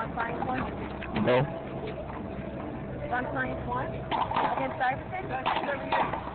No? One science one against Iverson?